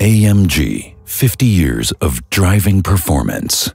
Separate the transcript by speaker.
Speaker 1: AMG 50 years of driving performance.